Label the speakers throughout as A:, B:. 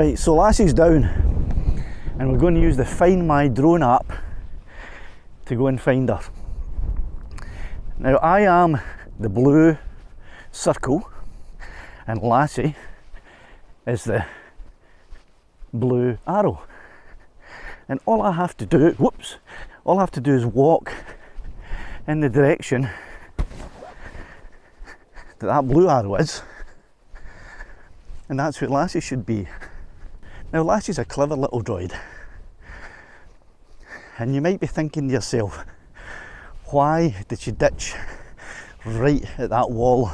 A: Right, so Lassie's down and we're going to use the Find My Drone app to go and find her. Now I am the blue circle and Lassie is the blue arrow. And all I have to do, whoops, all I have to do is walk in the direction that that blue arrow is and that's where Lassie should be. Now Lassie's a clever little droid and you might be thinking to yourself, why did she ditch right at that wall?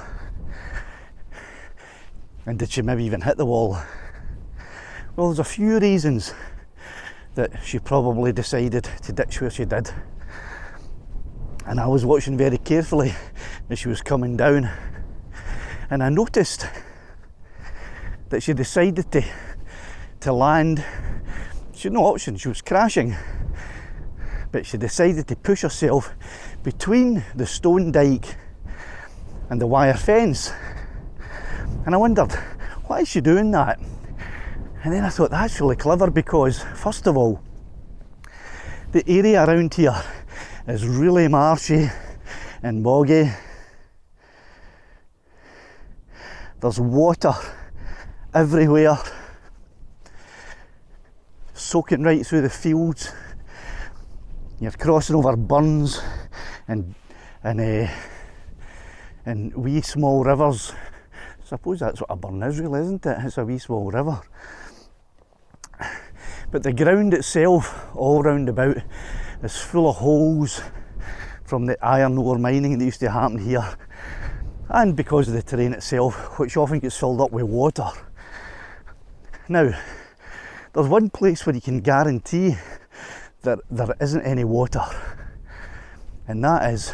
A: And did she maybe even hit the wall? Well, there's a few reasons that she probably decided to ditch where she did. And I was watching very carefully as she was coming down, and I noticed that she decided to to land. She had no option, she was crashing. But she decided to push herself between the stone dike and the wire fence. And I wondered, why is she doing that? And then I thought that's really clever because, first of all, the area around here is really marshy and boggy. There's water everywhere, soaking right through the fields. You're crossing over burns and and uh, and wee small rivers. I suppose that's what a burn is, really, isn't it? It's a wee small river. But the ground itself, all round about, is full of holes from the iron ore mining that used to happen here, and because of the terrain itself, which often gets filled up with water. Now, there's one place where you can guarantee that there isn't any water, and that is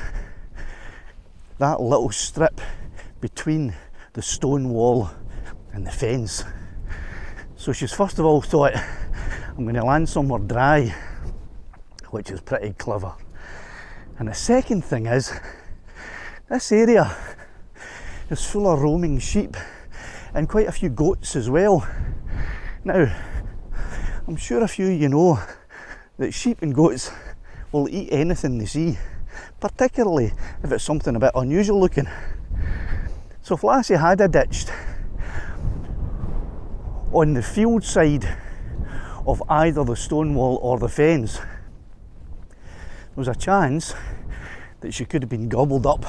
A: that little strip between the stone wall and the fence. So she's first of all thought, I'm going to land somewhere dry, which is pretty clever. And the second thing is, this area is full of roaming sheep and quite a few goats as well. Now, I'm sure a few of you know that sheep and goats will eat anything they see, particularly if it's something a bit unusual looking. So if Lassie had a ditched on the field side of either the stone wall or the fence, there was a chance that she could have been gobbled up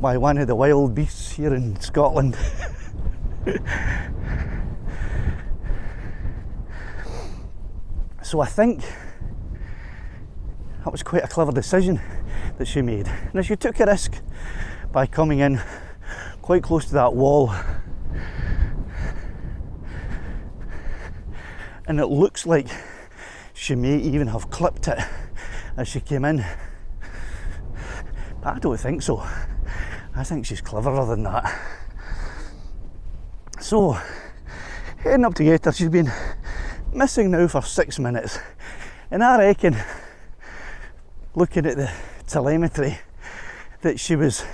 A: by one of the wild beasts here in Scotland. so I think that was quite a clever decision that she made. Now she took a risk by coming in quite close to that wall and it looks like she may even have clipped it as she came in. But I don't think so. I think she's cleverer than that. So, heading up to get her, she's been missing now for six minutes. And I reckon, looking at the telemetry, that she was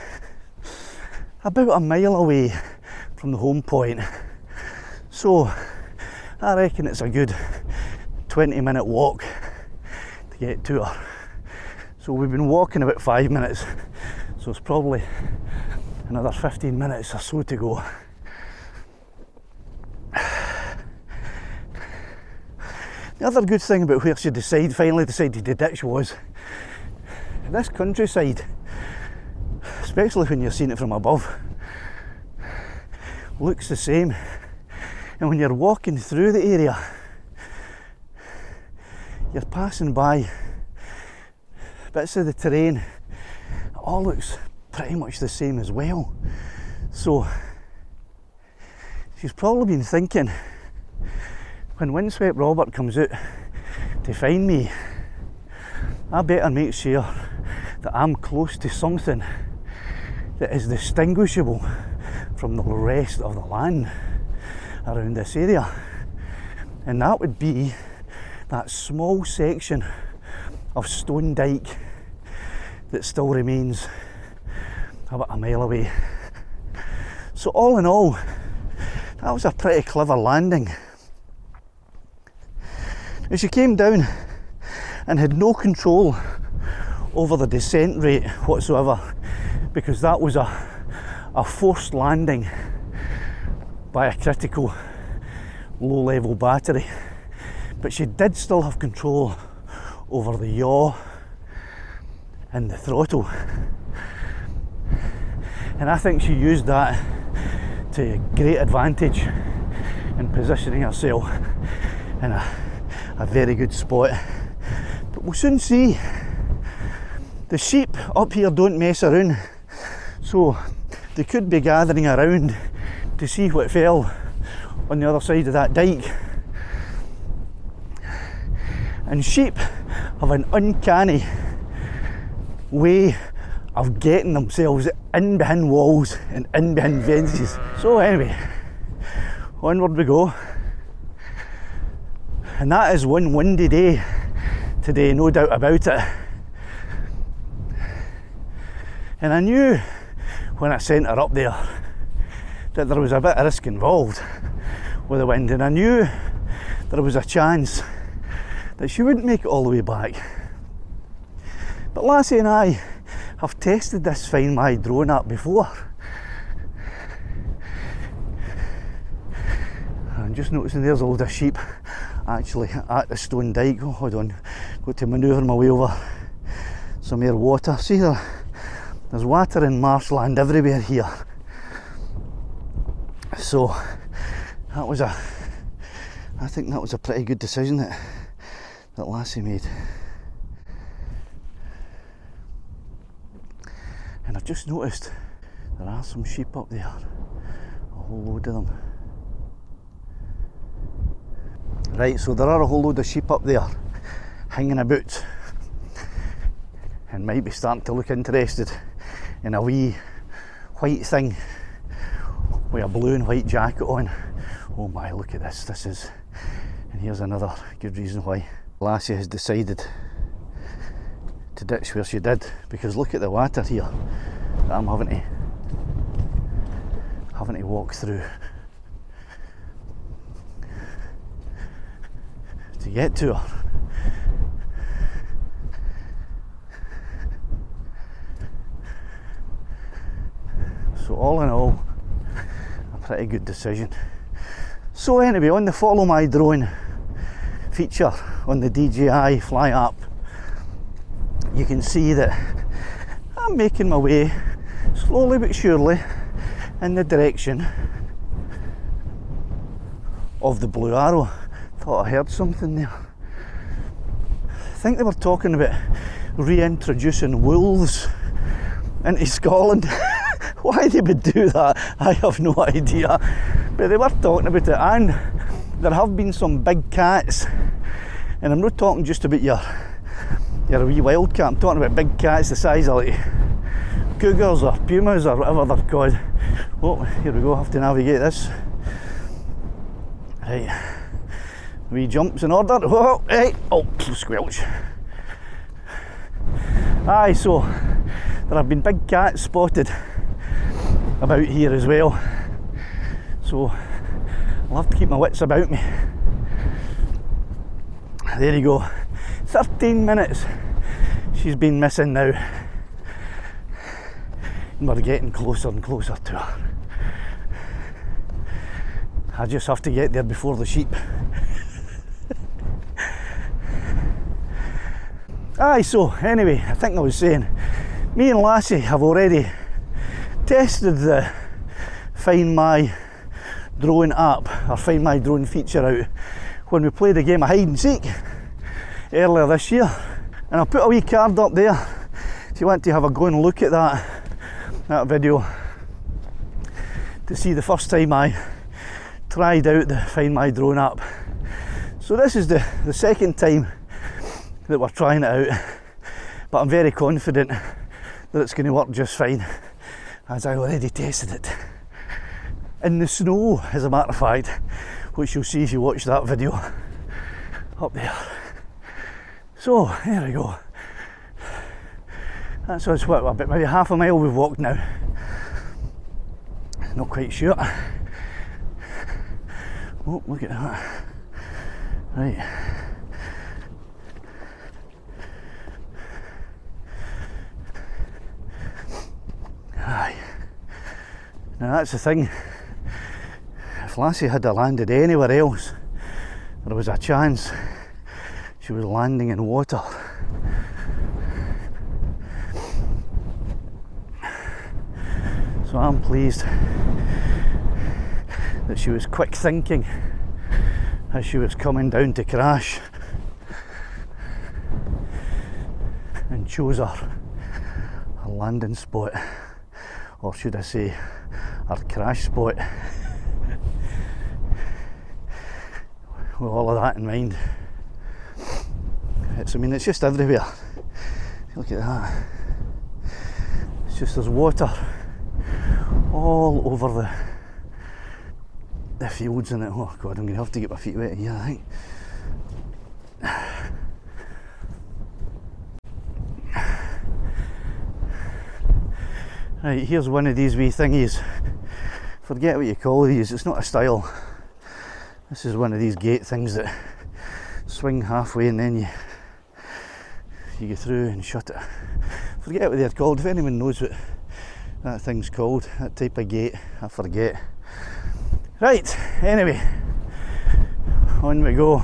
A: about a mile away from the home point. So, I reckon it's a good 20 minute walk to get to her. So we've been walking about five minutes, so it's probably another 15 minutes or so to go. The other good thing about where she decided, finally decided to ditch was this countryside, especially when you're seeing it from above, looks the same and when you're walking through the area, you're passing by bits of the terrain, it all looks pretty much the same as well. So she's probably been thinking when Windswept Robert comes out to find me, I better make sure that I'm close to something that is distinguishable from the rest of the land around this area. And that would be that small section of stone Dyke that still remains about a mile away. So all in all, that was a pretty clever landing. She came down and had no control over the descent rate whatsoever because that was a, a forced landing by a critical low level battery. But she did still have control over the yaw and the throttle. And I think she used that to great advantage in positioning herself in a, a very good spot. But we'll soon see. The sheep up here don't mess around, so they could be gathering around to see what fell on the other side of that dike. And sheep have an uncanny way of getting themselves in behind walls and in behind fences. So anyway, onward we go. And that is one windy day today, no doubt about it. And I knew when I sent her up there that there was a bit of risk involved with the wind, and I knew there was a chance that she wouldn't make it all the way back. But Lassie and I have tested this Find My drone app before. I'm just noticing there's all the sheep actually at the stone dike. Oh, hold on, got to manoeuvre my way over some more water. See there, there's water and marshland everywhere here. So that was a, I think that was a pretty good decision that that Lassie made. And I've just noticed there are some sheep up there, a whole load of them. Right, so there are a whole load of sheep up there hanging about and might be starting to look interested in a wee white thing with a blue and white jacket on. Oh my, look at this, this is, and here's another good reason why Lassie has decided to ditch where she did because look at the water here that I'm having to having to walk through get to her. So all in all, a pretty good decision. So anyway, on the follow my drone feature on the DJI Fly app, you can see that I'm making my way slowly but surely in the direction of the blue arrow. Thought I heard something there. I think they were talking about reintroducing wolves into Scotland. Why they would do that, I have no idea. But they were talking about it, and there have been some big cats, and I'm not talking just about your you're a wee wildcat. I'm talking about big cats the size of like cougars or pumas or whatever they're called. Oh, here we go, I have to navigate this. Right, wee jumps in order. Whoa, hey, oh, squelch. Aye, so there have been big cats spotted about here as well. So I'll have to keep my wits about me. There you go. 13 minutes she's been missing now. And we're getting closer and closer to her. I just have to get there before the sheep. Aye, so anyway, I think I was saying, me and Lassie have already tested the Find My drone app, or Find My drone feature out when we played a game of hide and seek earlier this year. And I'll put a wee card up there if you want to have a go and look at that, that video to see the first time I tried out the Find My Drone app. So this is the, the second time that we're trying it out, but I'm very confident that it's going to work just fine as I already tested it in the snow as a matter of fact which you'll see if you watch that video up there so there we go. That's us what about maybe half a mile we've walked now. Not quite sure. Oh, look at that. Right. Aye. Now that's the thing. If Lassie had landed anywhere else, there was a chance she was landing in water. So I'm pleased that she was quick thinking as she was coming down to crash and chose her, her landing spot, or should I say, her crash spot. With all of that in mind, it's I mean it's just everywhere. Look at that. It's just there's water all over the the fields in it. Oh god, I'm gonna have to get my feet wet here, I think. Right, here's one of these wee thingies. Forget what you call these, it's not a stile. This is one of these gate things that swing halfway and then you you go through and shut it. Forget what they're called. If anyone knows what that thing's called, that type of gate, I forget. Right, anyway, on we go.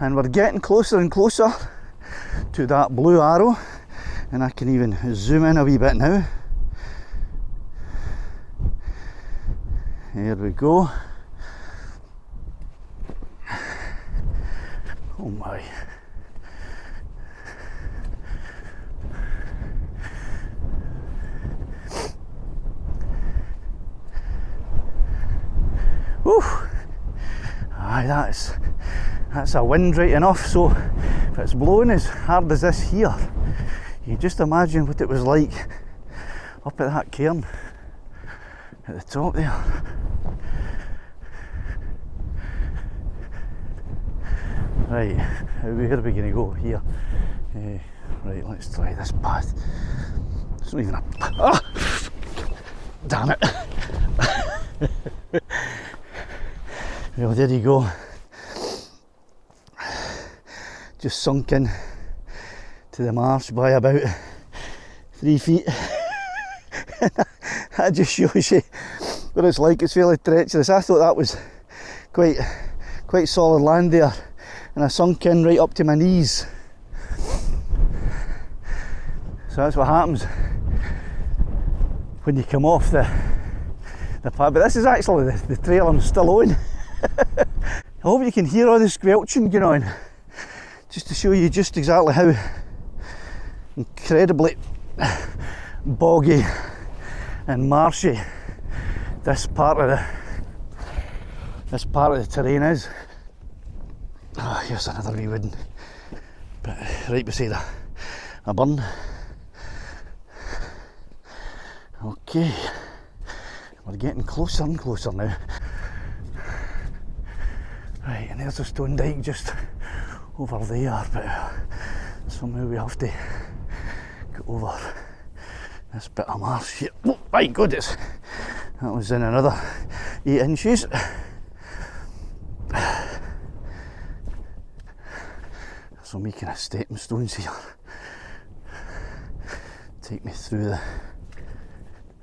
A: And we're getting closer and closer to that blue arrow, and I can even zoom in a wee bit now. Here we go. Oh my. Whew. Aye, that's that's a wind right enough. So if it's blowing as hard as this here, you just imagine what it was like up at that cairn at the top there. Right, where are we going to go here? Uh, right, let's try this path. It's not even a. Ah! Damn it! well, there you go. Just sunk in to the marsh by about three feet. that just shows you what it's like. It's fairly treacherous. I thought that was quite quite solid land there and I sunk in right up to my knees. So that's what happens when you come off the the path. But this is actually the, the trail I'm still on. I hope you can hear all the squelching going on, just to show you just exactly how incredibly boggy and marshy this part of the this part of the terrain is. Oh, here's another wee wooden but right beside a, a burn. Okay, we're getting closer and closer now. Right, and there's a stone dike just over there, but somehow we have to get over this bit of marsh here. Oh my goodness, that was in another eight inches. So making a stepping stones here. Take me through the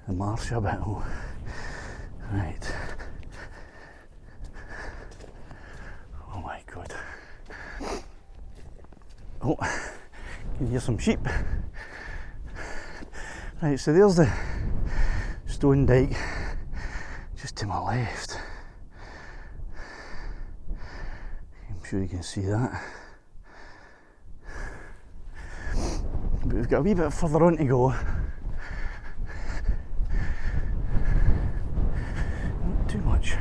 A: the marsh a bit. Oh. Right. Oh my god. Oh, can hear some sheep. Right, so there's the stone dike just to my left. I'm sure you can see that. But we've got a wee bit further on to go. Not too much.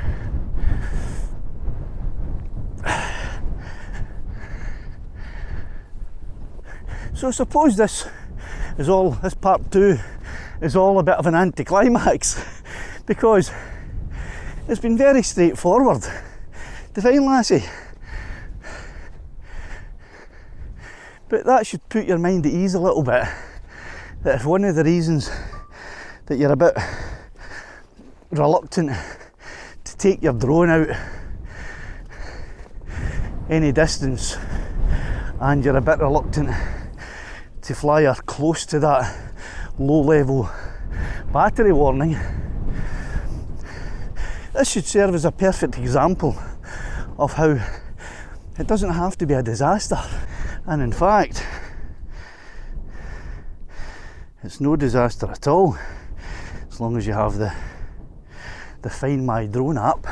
A: So I suppose this is all, this part two is all a bit of an anticlimax because it's been very straightforward Divine Lassie. But that should put your mind at ease a little bit. That if one of the reasons that you're a bit reluctant to take your drone out any distance and you're a bit reluctant to fly her close to that low level battery warning. This should serve as a perfect example of how it doesn't have to be a disaster. And in fact, it's no disaster at all as long as you have the the Find My Drone app.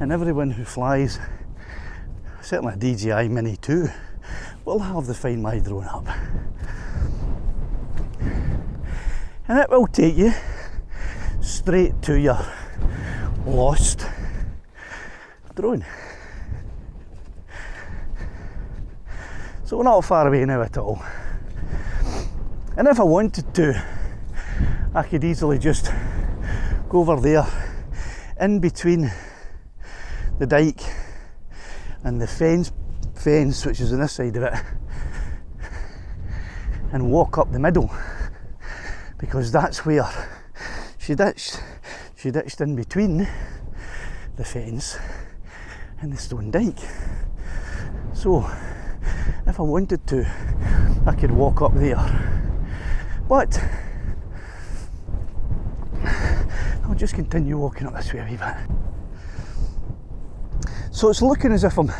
A: And everyone who flies, certainly a DJI Mini 2, will have the Find My Drone app. And it will take you straight to your lost drone. So we're not far away now at all. And if I wanted to, I could easily just go over there in between the dike and the fence fence which is on this side of it and walk up the middle because that's where she ditched she ditched in between the fence and the stone dike so if I wanted to I could walk up there. But I'll just continue walking up this way a wee bit so it's looking as if I'm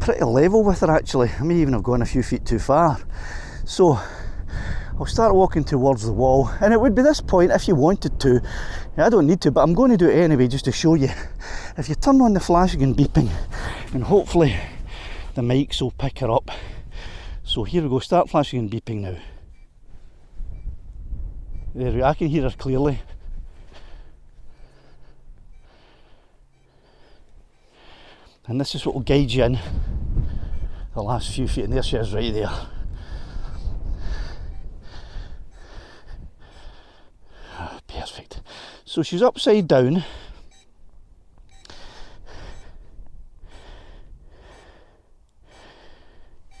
A: pretty level with her actually. I may even have gone a few feet too far. So I'll start walking towards the wall and it would be this point if you wanted to. I don't need to but I'm going to do it anyway just to show you. If you turn on the flashing and beeping and hopefully the mics will pick her up. So here we go start flashing and beeping now. There we I can hear her clearly and this is what will guide you in the last few feet and there she is right there ah, perfect. So she's upside down.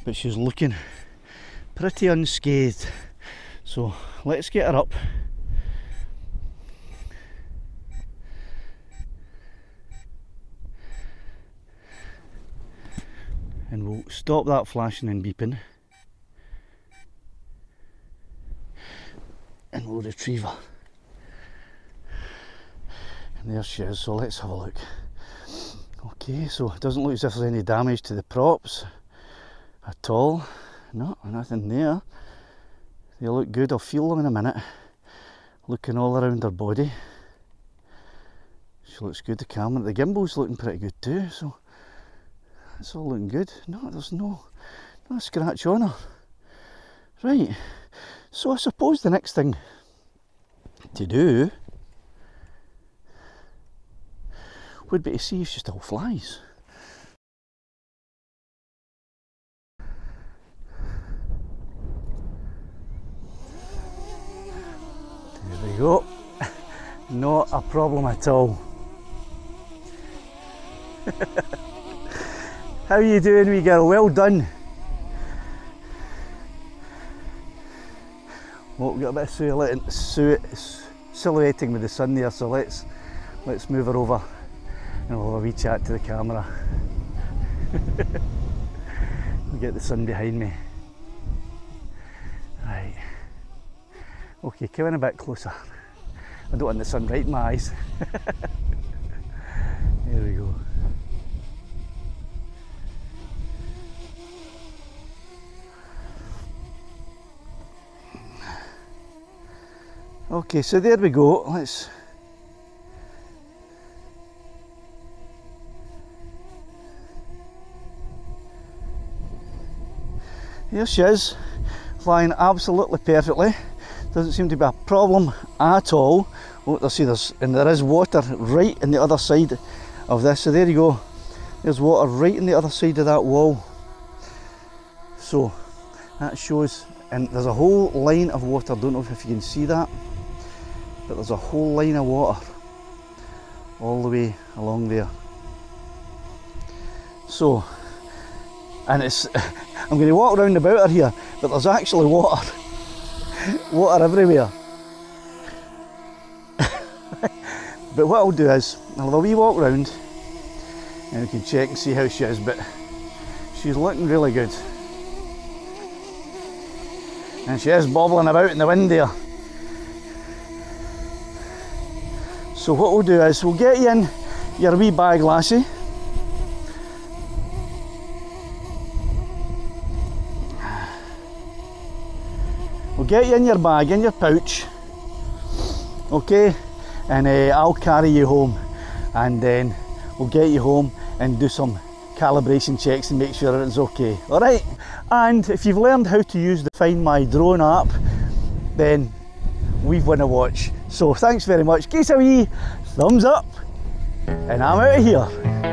A: But she's looking pretty unscathed. So let's get her up. Stop that flashing and beeping. And we'll retrieve her. And there she is, so let's have a look. Okay, so it doesn't look as if there's any damage to the props at all. No, nothing there. They look good, I'll feel them in a minute. Looking all around her body. She looks good, the camera. The gimbal's looking pretty good too, so it's all looking good. No, there's no, no scratch on her. Right, so I suppose the next thing to do would be to see if she still flies. There we go. Not a problem at all. How are you doing, wee girl? Well done. Well, we've got a bit of silhouetting with the sun there, so let's let's move her over and we'll have a wee chat to the camera. we'll get the sun behind me. Right. Okay, come in a bit closer. I don't want the sun right in my eyes. there we go. Okay, so there we go. Let's Here she is, flying absolutely perfectly. Doesn't seem to be a problem at all. Oh, I see there's, and there is water right in the other side of this. So there you go. There's water right in the other side of that wall. So that shows, and there's a whole line of water. Don't know if you can see that, but there's a whole line of water all the way along there. So, and it's I'm going to walk around about her here, but there's actually water. water everywhere. but what I'll do is, I'll have a wee walk round and we can check and see how she is but she's looking really good and she is bobbling about in the wind there so what we'll do is we'll get you in your wee bag lassie. We'll get you in your bag in your pouch okay? And uh, I'll carry you home. And then we'll get you home and do some calibration checks and make sure it's okay. All right? And if you've learned how to use the find my drone app then we've won a watch so thanks very much. Give us a wee thumbs up and I'm out of here